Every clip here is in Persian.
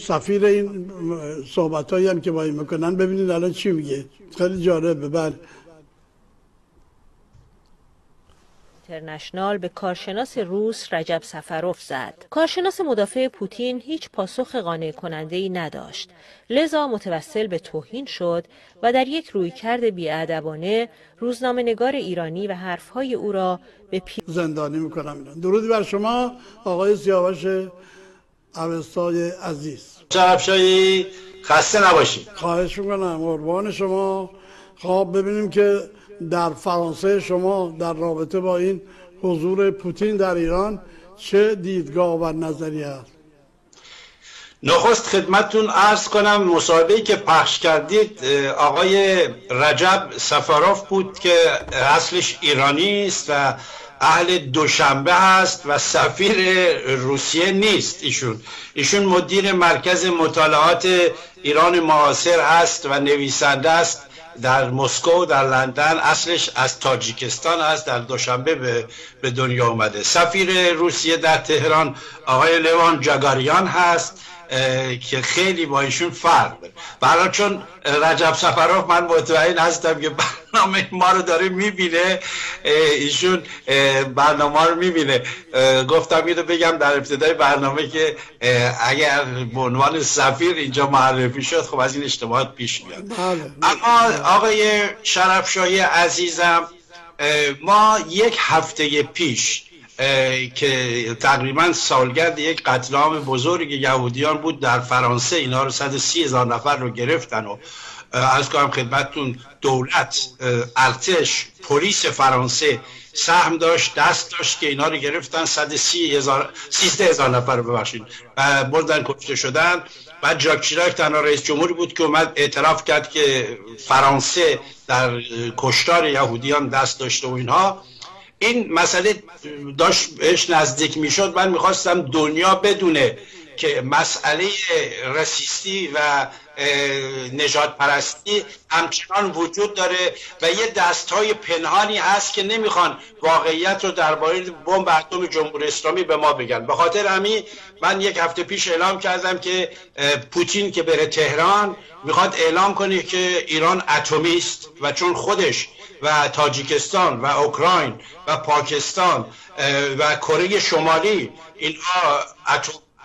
سفیر این صحبت هایی هم که با این می‌کنن ببینید الان چی میگه خیلی جالبه بله اینترنشنال به کارشناس روس رجب سفروف زد. کارشناس مدافع پوتین هیچ پاسخ قانع کننده ای نداشت. لذا متوسل به توهین شد و در یک رویکرد بیادبانه روزنامه نگار ایرانی و حرفهای او را به پی... زندانی می‌کنم اینا درودی بر شما آقای سیاوش اوستای عزیز. شرفشایی خسته نباشید. خواهش می‌کنم قربان شما. خواب ببینیم که در فرانسه شما در رابطه با این حضور پوتین در ایران چه دیدگاه و نظریه است؟ نخست خدمتتون ارز کنم مصاحبه که پخش کردید آقای رجب سفاروف بود که اصلش ایرانی است و اهل دوشنبه هست و سفیر روسیه نیست ایشون. ایشون مدیر مرکز مطالعات ایران معاصر هست و نویسنده است در مسکو در لندن. اصلش از تاجیکستان است در دوشنبه به, به دنیا اومده. سفیر روسیه در تهران آقای لوان جاگاریان هست. که خیلی با ایشون فرق داره. برای چون رجب سفروف من مطمئن هستم که برنامه ما رو داره می‌بینه ایشون برنامه رو می‌بینه. گفتم اینو بگم در ابتدای برنامه که اگر به عنوان سفیر اینجا معرفی شد خب از این اشتباهات پیش میاد. بله. اما آقای شرفشاهی عزیزم ما یک هفته پیش که تقریبا سالگرد یک قتل عام بزرگ یهودیان بود در فرانسه. اینا رو 130 هزار نفر رو گرفتن و از کنم خدمتتون دولت ارتش پلیس فرانسه سهم داشت دست داشت که اینا رو گرفتن. 130 هزار 13 هزار نفر رو ببخشید بردن کشته شدن. بعد جاک چیراک تنها رئیس جمهوری بود که اومد اعتراف کرد که فرانسه در کشتار یهودیان دست داشته و اینها. این مسئله داشت بهش نزدیک می‌شد. من می‌خواستم دنیا بدونه. که مسئله رسیستی و نجات پرستی همچنان وجود داره و یه دست های پنهانی هست که نمی‌خوان واقعیت رو درباره بمب اتم جمهوری اسلامی به ما بگن. به خاطر همین من یک هفته پیش اعلام کردم که پوتین که بره تهران می‌خواد اعلام کنه که ایران اتمی است و چون خودش و تاجیکستان و اوکراین و پاکستان و کره شمالی اینها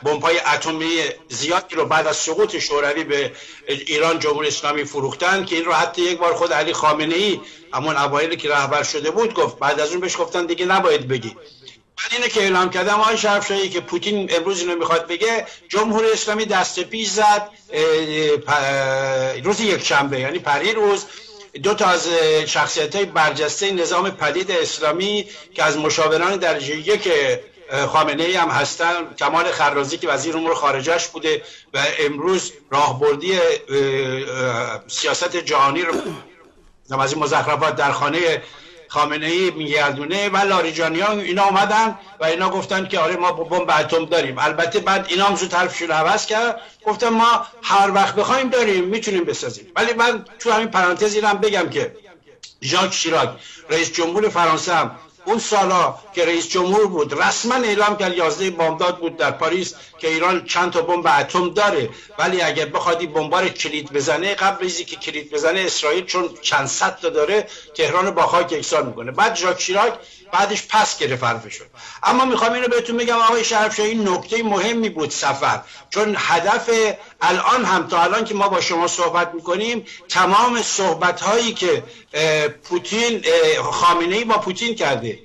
بمب‌های اتمی زیادی رو بعد از سقوط شوروی به ایران جمهوری اسلامی فروختن که این رو حتی یک بار خود علی خامنه ای همون اوایلی که رهبر شده بود گفت. بعد از اون بهش گفتن دیگه نباید بگی. بعد اینه که اعلام کردم آقای شرفشاهی که پوتین امروز اینو می‌خواد بگه جمهوری اسلامی دست پیش زد روز یک شنبه یعنی پری روز. دو تا از شخصیت های برجسته نظام پدید اسلامی که از مشاوران درجه یک خامنه ای هم هستن. کمال خرازی که وزیر امور خارجش بوده و امروز راهبردی سیاست جهانی رو از این مزخرفات در خانه خامنه ای میگردونه و لاریجانیان اینا اومدن و اینا گفتن که آره ما بمب اتم داریم. البته بعد اینا هم زود حرفشون عوض کرد. گفتن ما هر وقت بخوایم داریم می‌تونیم بسازیم. ولی من تو همین پرانتز هم بگم که ژاک شیراک رئیس جمهور فرانسه هم اون سالا که رئیس جمهور بود رسما اعلام کرد 11 بامداد بود در پاریس که ایران چند تا بمب اتم داره. ولی اگر بخوادی بمبار کلید بزنه قبل از که کلید بزنه اسرائیل چون چند صد تا داره تهران با خاک یکسان می‌کنه. بعد ژاک شیراک بعدش پس گرفت حرفشو. اما می‌خوام اینو بهتون بگم آقای شرفشاهی نکته مهمی بود سفر. چون هدف الان هم تا الان که ما با شما صحبت می‌کنیم تمام صحبت هایی که پوتین خامنه ای با پوتین کرده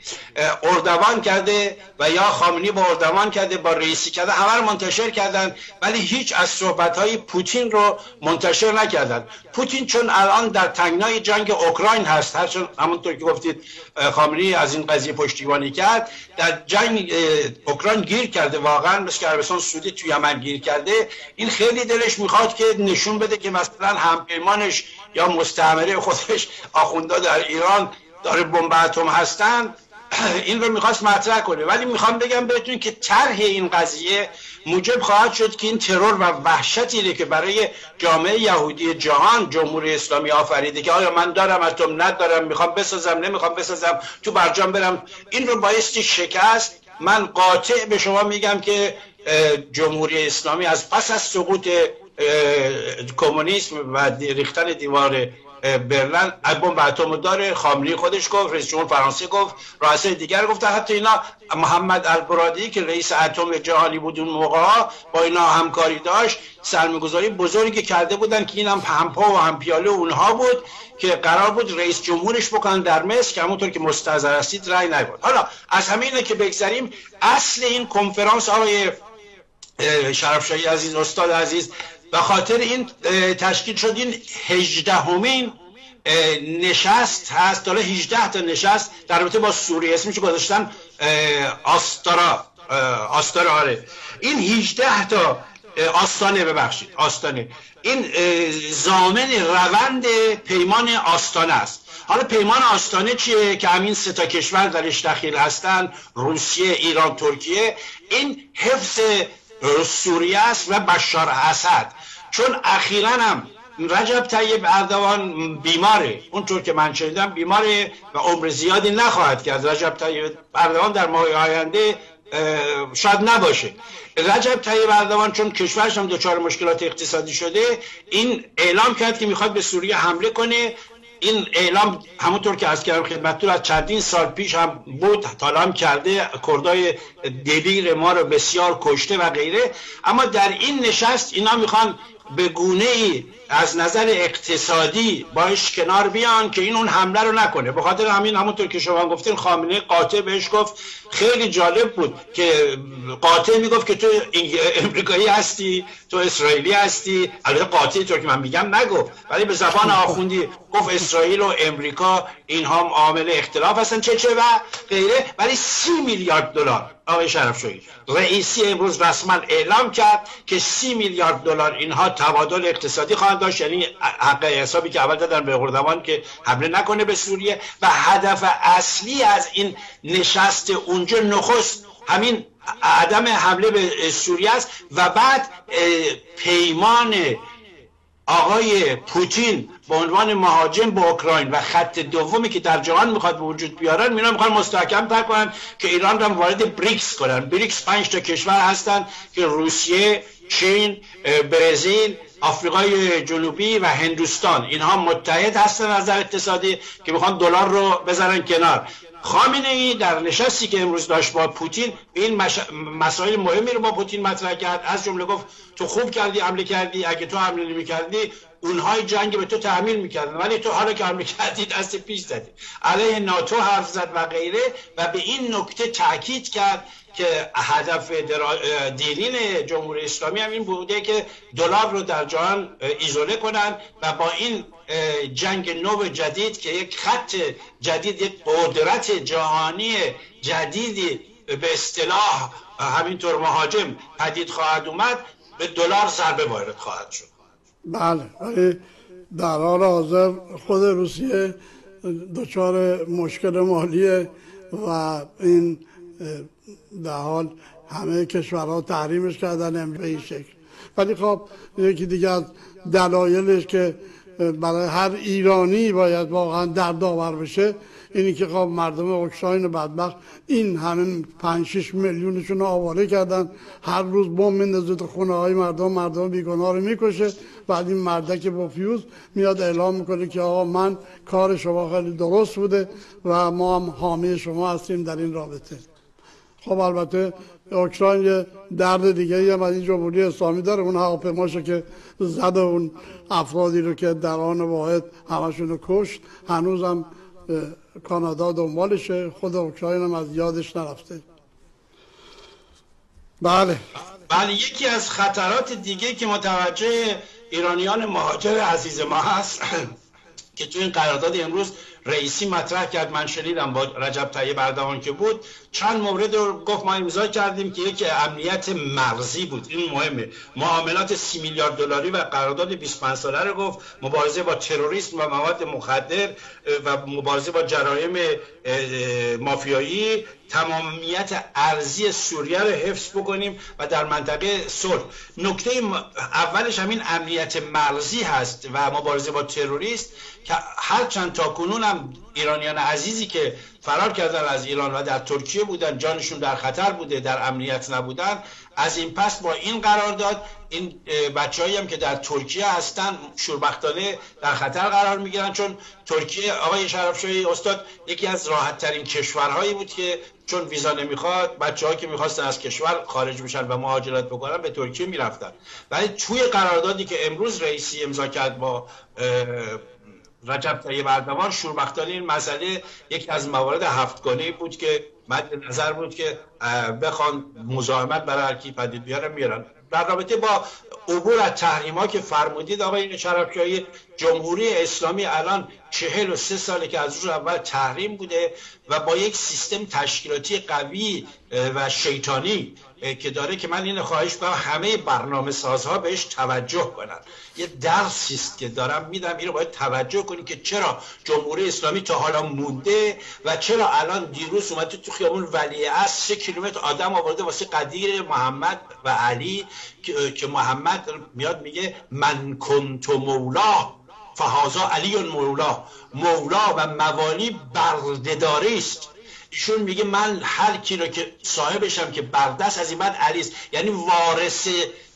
اردوان کرده و یا خامنی با اردوان کرده با رئیسی کرده همه رو منتشر کردن ولی هیچ از صحبت های پوتین رو منتشر نکردن. پوتین چون الان در تنگنای جنگ اوکراین هست هرچون همونطور که گفتید خامنی از این قضیه پشتیبانی کرد در جنگ اوکراین گیر کرده واقعا مثل که عربستان سعودی توی یمن گیر کرده این خیلی دلش می‌خواد که نشون بده که مثلا همپیمانش یا مستعمره خودش آخوندا در ایران داره بمب اتم هستن این رو می‌خواست مطرح کنه. ولی می‌خوام بگم بهتون که طرح این قضیه موجب خواهد شد که این ترور و وحشتی که برای جامعه یهودی جهان جمهوری اسلامی آفریده که آیا من دارم اتم ندارم می‌خوام بسازم نمی‌خوام بسازم تو برجام برم. این رو بایستی شکست. من قاطع به شما میگم که جمهوری اسلامی از پس از سقوط کمونیسم و ریختن دیوار برلن بمب اتم داره. خامنه‌ای خودش گفت رئیس جمهور فرانسه گفت رئیس دیگر گفت حتی اینا محمد البرادی که رئیس اتم جهانی بود اون موقع ها با اینا همکاری داشت. سرمایه‌گذاری بزرگی کرده بودن که این هم و همپیاله اونها بود که قرار بود رئیس جمهورش بکنن در مصر که همونطور که مستحضر هستید رای نبود. حالا از همینه که بگذریم اصل این کنفرانس آقای شرفشاهی عزیز استاد عزیز. به خاطر این تشکیل شد این هجدهمین نشست هست. حالا 18 تا نشست. در رابطه با سوریه اسمش گذاشتن آستارا آستارا آره. این 18 تا آستانه ببخشید آستانه. این زامن روند پیمان آستانه است. حالا پیمان آستانه چیه؟ که همین سه تا کشور درش دخیل هستن. روسیه ایران ترکیه. این حفظ سوریه است و بشار اسد. چون اخیرا هم رجب طیب اردوان بیماره. اونطور که من شنیدم بیماره و عمر زیادی نخواهد کرد. رجب طیب اردوان در ماه آینده شاید نباشه. رجب طیب اردوان چون کشورش هم دچار مشکلات اقتصادی شده این اعلام کرد که می‌خواد به سوریه حمله کنه این اعلام همونطور که از کردم خدمتتون از چندین سال پیش هم بود تالام کرده کردای دلیر ما رو بسیار کشته و غیره. اما در این نشست اینا می‌خوان به گونه ای از نظر اقتصادی باش کنار بیان که این اون حمله رو نکنه. به خاطر همین همونطور که شما گفتین خامنه قاطع بهش گفت. خیلی جالب بود که قاطع می‌گفت که تو امریکایی هستی تو اسرائیلی هستی. البته قاطع طور که من میگم نگفت ولی به زبان آخوندی گفت اسرائیل و امریکا اینها عامل اختلاف هستن چه چه و غیره. ولی سی میلیارد دلار آقای شرفشویی. رئیسی امروز رسما اعلام کرد که سی میلیارد دلار اینها تبادل اقتصادی خواهند داشت. یعنی حق حسابی که اول دادن به اردوان که حمله نکنه به سوریه. و هدف اصلی از این نشست اونجا نخست همین عدم حمله به سوریه است. و بعد پیمان آقای پوتین به عنوان مهاجم با اوکراین و خط دومی که در جهان می‌خواد به وجود بیارن مینا می‌خوان مستحکم تر کنن که ایران را وارد بریکس کنن. بریکس پنج تا کشور هستن که روسیه چین برزیل آفریقای جنوبی و هندوستان. اینها متحد هستن از نظر اقتصادی که می‌خوان دلار رو بذارن کنار. خامنه ای در نشستی که امروز داشت با پوتین این مش... مسائل مهمی رو با پوتین مطرح کرد. از جمله گفت تو خوب کردی حمله کردی اگه تو حمله نمی کردی اونهای جنگ به تو تحمیل می‌کردن. ولی تو حالا که حمله کردی دست پیش زدی. علیه ناتو حرف زد و غیره و به این نکته تاکید کرد که هدف دیرین جمهوری اسلامی هم این بوده که دلار رو در جهان ایزوله کنن و با این جنگ نو جدید که یک خط جدید یک قدرت جهانی جدیدی به اصطلاح همینطور مهاجم پدید خواهد اومد به دلار ضربه وارد خواهد شد. بله ولی در حال حاضر خود روسیه دچار مشکل مالیه و این در حال همه کشورها تحریمش کردن به این شکل. ولی خب یکی دیگه از دلایلش که برای هر ایرانی باید واقعا دردآور بشه اینی که خب مردم اوکراین بدبخت این همه 5 6 میلیونشون آواره کردن. هر روز بمب میندازه تو خونه های مردم مردم بیگناه رو می‌کشه. بعد این مردک با فیوز میاد اعلام می‌کنه که آقا من کار شما خیلی درست بوده و ما هم حامی شما هستیم در این رابطه. خب البته اوکراین یه درد دیگه هم از این جمهوری اسلامی داره. اون هواپیماشو که زد اون افرادی رو که در آن واحد همشون رو کشت هنوز هم کانادا دنبالشه. خود اوکراین هم از یادش نرفته. بله. بله یکی از خطرات دیگه که متوجه ایرانیان مهاجر عزیز ما هست که تو این قرارداد امروز رئیسی مطرح کرد من شنیدم با رجب طیب اردوان که بود. چند مورد رو گفت ما امضا کردیم که یکی امنیت مرزی بود. این مهمه. معاملات سی میلیارد دلاری و قرارداد 25 ساله رو گفت. مبارزه با تروریسم و مواد مخدر و مبارزه با جرایم مافیایی. تمامیت ارزی سوریه رو حفظ بکنیم و در منطقه صلح. نکته اولش همین امنیت مرزی هست و مبارزه با تروریست که هر چند تا کنون هم ایرانیان عزیزی که فرار کردن از ایران و در ترکیه بودن جانشون در خطر بوده در امنیت نبودن از این پس با این قرار داد. این بچه هم که در ترکیه هستن شوربختانه در خطر قرار می‌گیرن. چون ترکیه آقای شرفشاهی استاد یکی از راحت ترین کشورهایی بود که چون ویزا نمی‌خواد بچه ها که می‌خواستن از کشور خارج بشن و مهاجرت بکنن به ترکیه می‌رفتن. ولی توی قراردادی که امروز رئیسی امضا کرد با رجب طیب اردوان شوربختانه این مسئله یکی از موارد هفتگانه بود که مد نظر بود که بخوان مزاحمت برای هرکی پدید بیارن میارن. در رابطه با عبور از تحریم ها که فرمودید آقای شرفشاهی جمهوری اسلامی الان چهل و سه ساله که از روز اول تحریم بوده و با یک سیستم تشکیلاتی قوی و شیطانی که داره که من این خواهش کنم همه برنامه سازها بهش توجه کنن. یه درسی است که دارم میدم اینو باید توجه کنید که چرا جمهوری اسلامی تا حالا مونده و چرا الان دیروز اومده تو خیابون ولی از سه کیلومتر آدم آورده واسه قدیر محمد و علی که محمد میاد میگه من کنت مولا. فهازا علی مولا مولا و موالی بردهداری است. ایشون میگه من هر کی رو که صاحبشم که بردست از این بعد علی است. یعنی وارث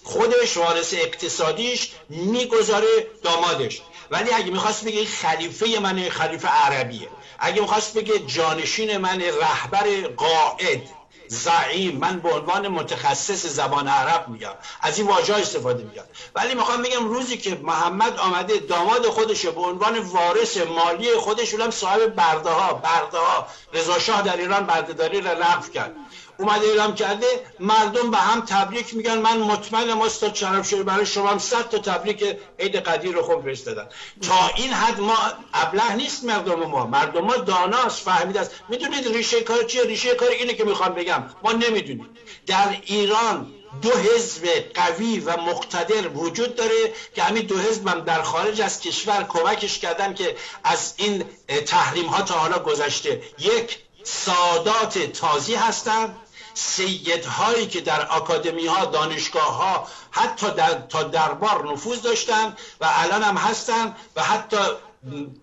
خودش وارث اقتصادیش می‌گذاره دامادش. ولی اگه می‌خواست بگه خلیفه من خلیفه عربیه. اگه می‌خواست بگه جانشین من رهبر قائد زعیم من به عنوان متخصص زبان عرب میگم. از این واژه استفاده میگم ولی می‌خوام بگم روزی که محمد آمده داماد خودش به عنوان وارث مالی خودش اونم صاحب برده ها برده ها رضا شاه در ایران بردهداری را لغو کرد. اومده اعلام کرده مردم به هم تبریک میگن. من مطمئنم استاد شرف برای شما هم صد تا تبریک عید قدیر رو خوب فرستادن. تا این حد ما ابله نیست مردم ما. مردم ما داناست فهمید است. می‌دونید ریشه کار چیه؟ ریشه کار اینه که می‌خوام بگم. ما نمی‌دونیم. در ایران دو حزب قوی و مقتدر وجود داره که همین دو حزب هم در خارج از کشور کمکش کردن که از این تحریم ها تا حالا گذشته. یک سادات تازی هستند سیدهایی که در اکادمی ها دانشگاه ها حتی در تا دربار نفوذ داشتن و الان هم هستن و حتی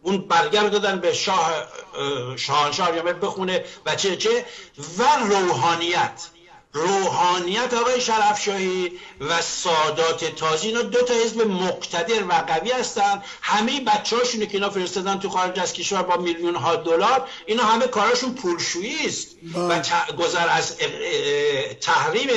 اون برگر دادن به شاه شاهنشاه یا بخونه و چه چه و روحانیت. روحانیت آقای شرفشاهی و سادات تازی اینا دو تا حزب مقتدر و قوی هستن همه بچه هاشونه که اینا فرستادن تو خارج از کشور با میلیون ها دلار اینا همه کاراشون پولشویی است و بله. گذر از تحریم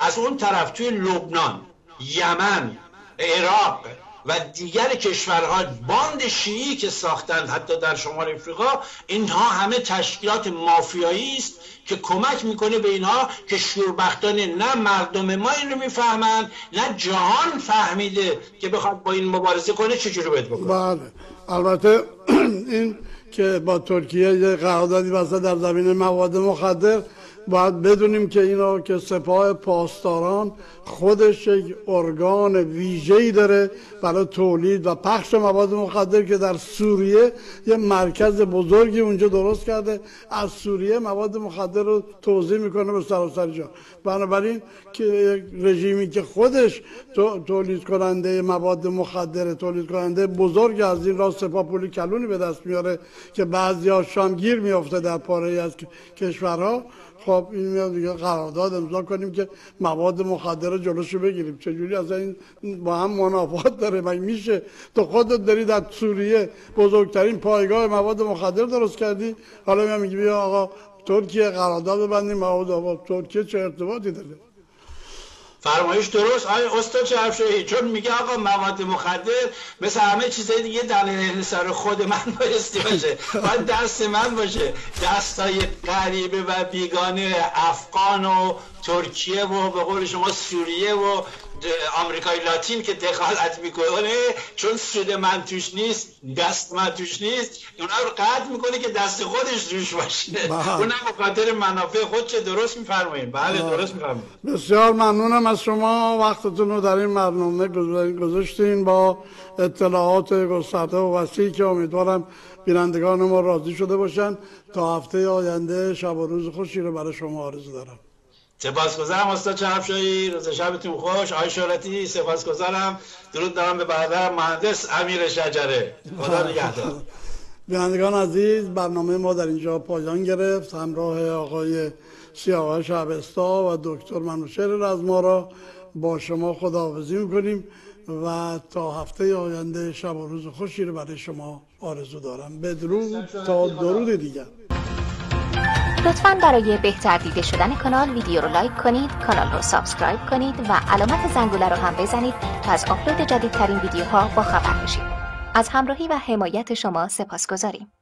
از اون طرف توی لبنان یمن عراق و دیگر کشورها باند شیعی که ساختند حتی در شمال افریقا اینها همه تشکیلات مافیایی است که کمک می‌کنه به اینها که شوربختانه نه مردم ما این رو می‌فهمند نه جهان فهمیده که بخواد با این مبارزه کنه چجوری باید بکنه. بله. البته این که با ترکیه یه قراردادی بسته در زمین مواد مخدر باید بدونیم که اینا که سپاه پاسداران خودش یک ارگان ویژه‌ای داره برای تولید و پخش مواد مخدر که در سوریه یه مرکز بزرگی اونجا درست کرده. از سوریه مواد مخدر رو توضیح می‌کنه به سراسر جا بنابراین که یک رژیمی که خودش تولید کننده مواد مخدر تولید کننده بزرگ از این راه سپاه پولی کلونی به دست میاره که بعضی ها شامگیر میافته در پاره از کشورها. خب این میاد دیگه قرارداد امضا کنیم که مواد مخدر جلوشو بگیریم. چجوری؟ از این با هم منافات داره. مگه میشه؟ تو خودت داری در سوریه بزرگترین پایگاه مواد مخدر درست کردی؟ حالا میگی بیا آقا ترکیه قرارداد ببندیم. مواد ترکیه چه ارتباطی داره؟ فرمایش درست. آیا استاد چرفشاهی چون میگه آقا مواد مخدر مثل همه چیزای دیگه در سر خود من بایستی باشه. باید دست من باشه. دستای غریبه و بیگانه افغان و ترکیه و به قول شما سوریه و آمریکای لاتین که دخالت می‌کنه چون سود من توش نیست دست من توش نیست اونا رو قطع می‌کنه که دست خودش توش باشه. بله. اونم به خاطر منافع چه درست میفرمایید بله درست میفرمایید بسیار ممنونم از شما. وقتتون رو در این برنامه گذاشتین با اطلاعات گسترده و وسیعی که امیدوارم بینندگان ما راضی شده باشن. تا هفته آینده شب و روز خوشی رو برای شما آرزو دارم. سپاسگزارم استاد چرفشاهی روز شبتون خوش. آقای شورتی سپاسگزارم. درود دارم به برادر مهندس امیر شجره. خدا نگهدار. بینندگان عزیز برنامه ما در اینجا پایان گرفت. همراه آقای سیاوش عبستا و دکتر منوشر رزمارا با شما خداحافظی می‌کنیم و تا هفته آینده شب و روز خوشی رو برای شما آرزو دارم. بدرود تا درود دیگر. لطفا برای بهتر دیده شدن کانال ویدیو رو like کنید کانال رو subscribe کنید و علامت زنگوله رو هم بزنید تا از آپلود جدیدترین ویدیوها با خبر بشید. از همراهی و حمایت شما سپاسگزاریم